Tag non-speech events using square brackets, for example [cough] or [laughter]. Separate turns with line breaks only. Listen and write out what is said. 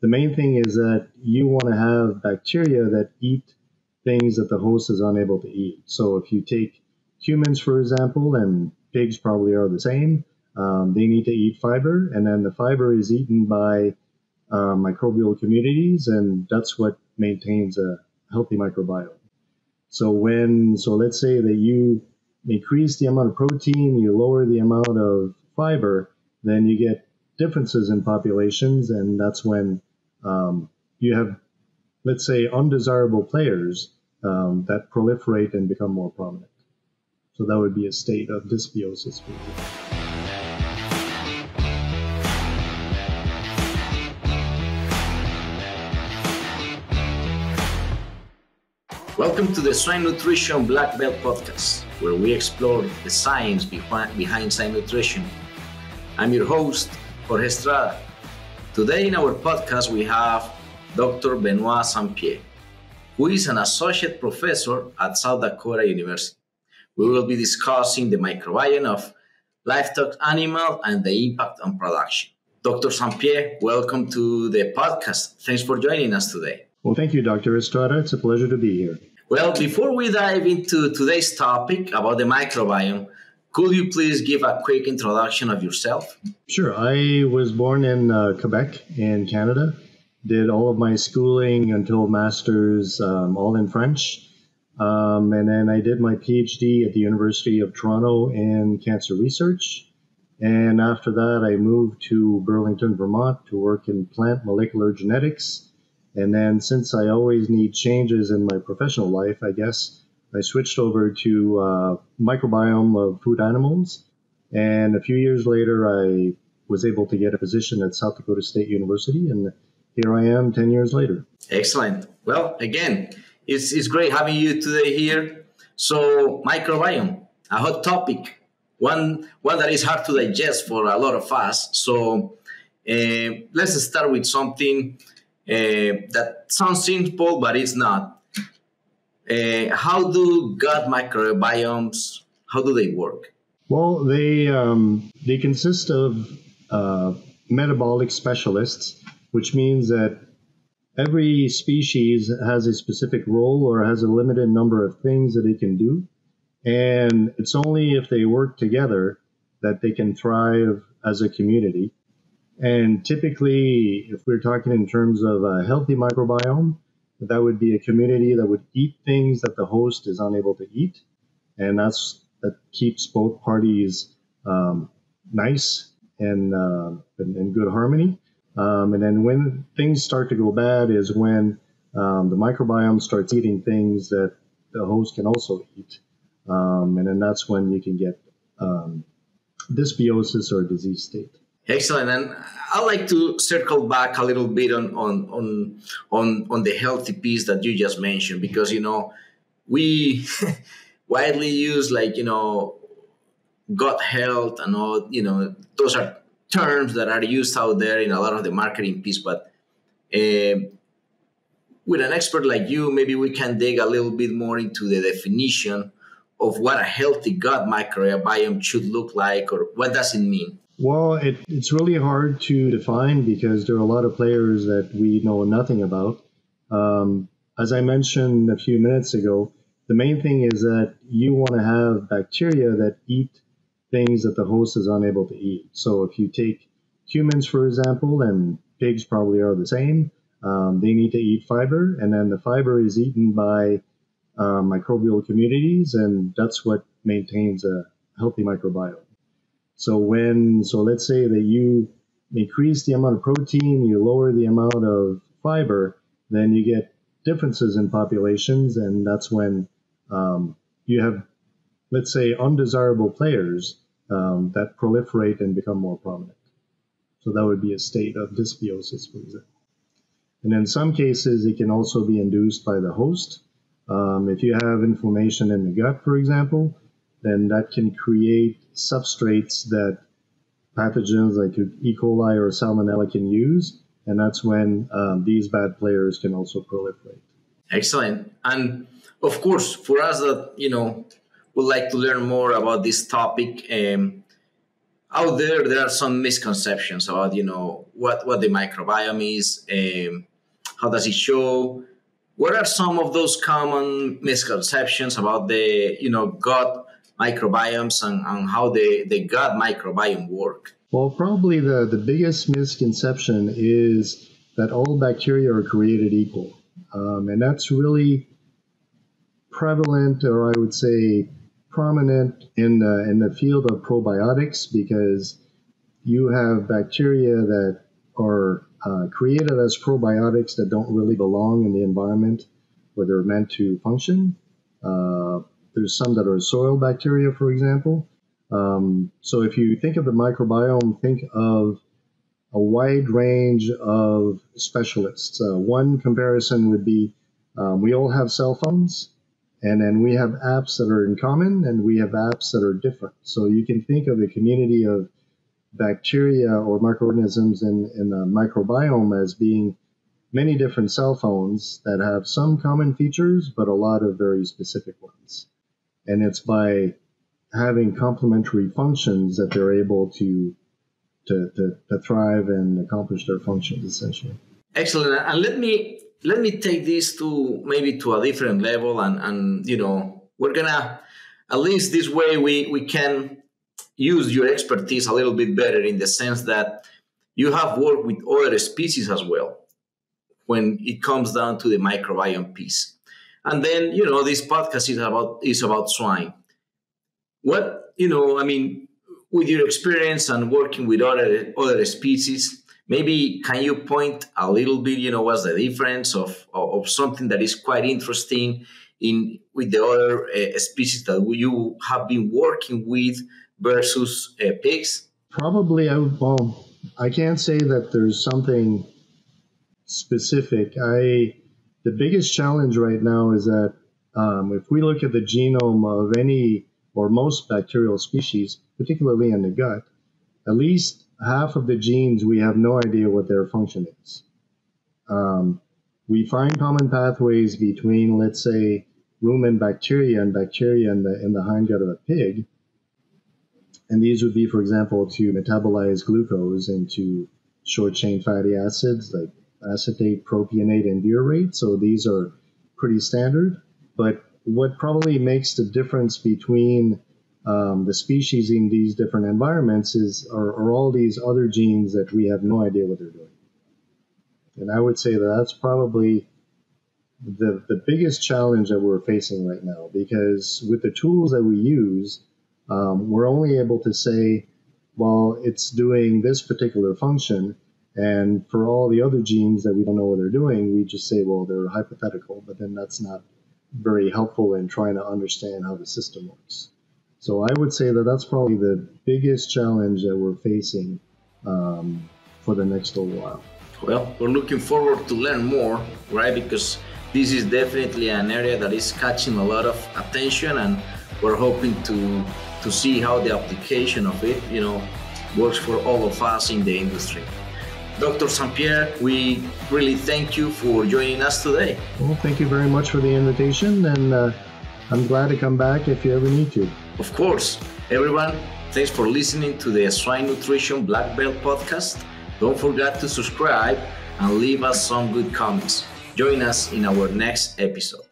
the main thing is that you want to have bacteria that eat things that the host is unable to eat. So if you take humans, for example, and pigs probably are the same, um, they need to eat fiber, and then the fiber is eaten by uh, microbial communities, and that's what maintains a healthy microbiome. So when, so let's say that you increase the amount of protein, you lower the amount of fiber, then you get differences in populations, and that's when um, you have, let's say, undesirable players um, that proliferate and become more prominent. So that would be a state of dysbiosis.
Welcome to the Swine Nutrition Black Belt Podcast, where we explore the science behind, behind swine nutrition. I'm your host, Jorge Estrada. Today in our podcast, we have Dr. Benoit St. Pierre, who is an associate professor at South Dakota University. We will be discussing the microbiome of livestock animal and the impact on production. Dr. St. Pierre, welcome to the podcast. Thanks for joining us today.
Well, thank you, Dr. Estrada. It's a pleasure to be here.
Well, before we dive into today's topic about the microbiome, could you please give a quick introduction of yourself?
Sure. I was born in uh, Quebec, in Canada. Did all of my schooling until master's, um, all in French. Um, and then I did my PhD at the University of Toronto in cancer research. And after that, I moved to Burlington, Vermont to work in plant molecular genetics and then since I always need changes in my professional life, I guess I switched over to uh, microbiome of food animals. And a few years later, I was able to get a position at South Dakota State University. And here I am 10 years later.
Excellent. Well, again, it's, it's great having you today here. So, microbiome, a hot topic, one, one that is hard to digest for a lot of us. So, uh, let's start with something uh, that sounds simple, but it's not. Uh, how do gut microbiomes? How do they work?
Well, they um, they consist of uh, metabolic specialists, which means that every species has a specific role or has a limited number of things that it can do, and it's only if they work together that they can thrive as a community. And typically, if we're talking in terms of a healthy microbiome, that would be a community that would eat things that the host is unable to eat. And that's that keeps both parties um, nice and, uh, and, good harmony. Um, and then when things start to go bad is when um, the microbiome starts eating things that the host can also eat. Um, and then that's when you can get um, dysbiosis or disease state.
Excellent, and I'd like to circle back a little bit on on on on, on the healthy piece that you just mentioned because you know we [laughs] widely use like you know gut health and all you know those are terms that are used out there in a lot of the marketing piece, but uh, with an expert like you, maybe we can dig a little bit more into the definition of what a healthy gut microbiome should look like or what does it mean
well, it, it's really hard to define because there are a lot of players that we know nothing about. Um, as I mentioned a few minutes ago, the main thing is that you want to have bacteria that eat things that the host is unable to eat. So if you take humans, for example, and pigs probably are the same, um, they need to eat fiber, and then the fiber is eaten by uh, microbial communities, and that's what maintains a healthy microbiome. So when, so let's say that you increase the amount of protein, you lower the amount of fiber, then you get differences in populations, and that's when um, you have, let's say, undesirable players um, that proliferate and become more prominent. So that would be a state of dysbiosis, for example. And in some cases, it can also be induced by the host. Um, if you have inflammation in the gut, for example, then that can create substrates that pathogens like E. coli or Salmonella can use, and that's when um, these bad players can also proliferate.
Excellent, and of course, for us that you know would like to learn more about this topic, um, out there there are some misconceptions about you know what what the microbiome is um, how does it show what are some of those common misconceptions about the you know gut microbiomes and, and how the, the gut microbiome work
well probably the, the biggest misconception is that all bacteria are created equal um, and that's really prevalent or i would say prominent in the, in the field of probiotics because you have bacteria that are uh, created as probiotics that don't really belong in the environment where they're meant to function. Uh, there's some that are soil bacteria, for example. Um, so if you think of the microbiome, think of a wide range of specialists. Uh, one comparison would be um, we all have cell phones. And then we have apps that are in common and we have apps that are different. So you can think of a community of bacteria or microorganisms in, in the microbiome as being many different cell phones that have some common features, but a lot of very specific ones. And it's by having complementary functions that they're able to, to, to, to thrive and accomplish their functions essentially.
Excellent. And let me let me take this to maybe to a different level and and you know we're gonna at least this way we we can use your expertise a little bit better in the sense that you have worked with other species as well when it comes down to the microbiome piece and then you know this podcast is about is about swine. What you know i mean with your experience and working with other other species maybe can you point a little bit you know what's the difference of, of, something that is quite interesting in with the other uh, species that you have been working with versus uh, pigs?
Probably i well i can't say that there's something specific. I the biggest challenge right now is that um, if we look at the genome of any or most bacterial species particularly in the gut at least half of the genes, we have no idea what their function is. Um, we find common pathways between, let's say, rumen bacteria and bacteria in the, in the hindgut of a pig. And these would be, for example, to metabolize glucose into short chain fatty acids like acetate, propionate, and butyrate. So these are pretty standard. But what probably makes the difference between um, the species in these different environments is are, are, all these other genes that we have no idea what they're doing. And I would say that that's probably the, the biggest challenge that we're facing right now because with the tools that we use, um, we're only able to say, well, it's doing this particular function. And for all the other genes that we don't know what they're doing, we just say, well, they're hypothetical, but then that's not very helpful in trying to understand how the system works. So I would say that that's probably the biggest challenge that we're facing um, for the next little while.
Well, we're looking forward to learn more, right? Because this is definitely an area that is catching a lot of attention, and we're hoping to to see how the application of it, you know, works for all of us in the industry. Dr. St. Pierre, we really thank you for joining us today.
Well, thank you very much for the invitation, and uh, I'm glad to come back if you ever need to.
Of course, everyone, thanks for listening to the Swine Nutrition Black Belt podcast. Don't forget to subscribe and leave us some good comments. Join us in our next episode.